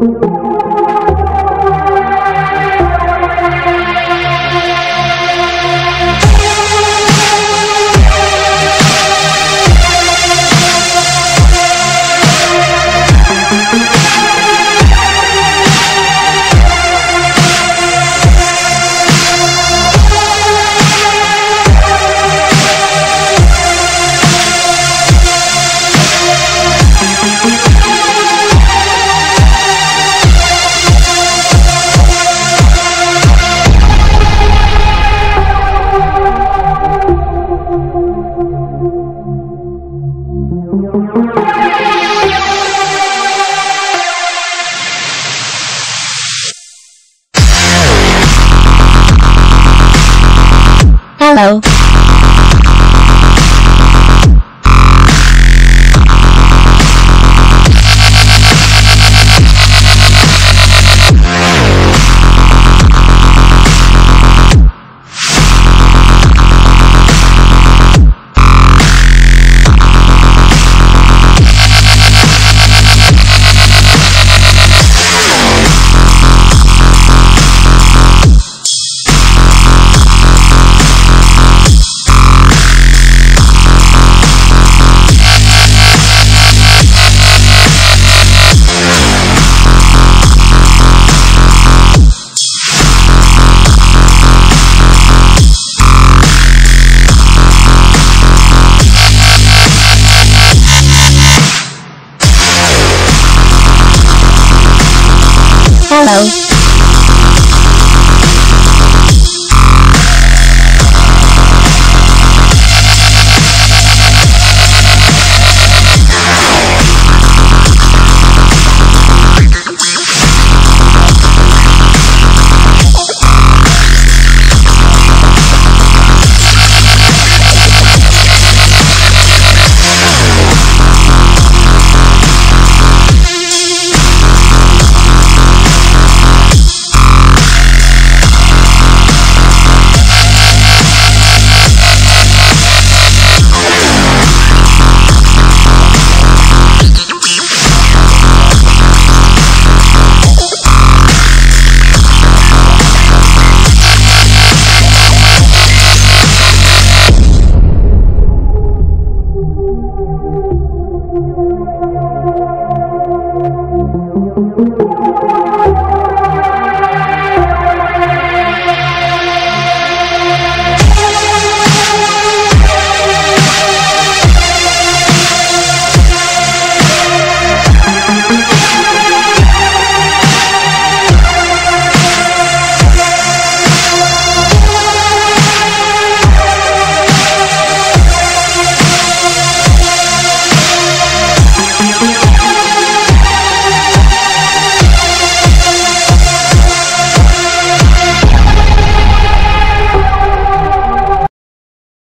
Música Hello. Hello.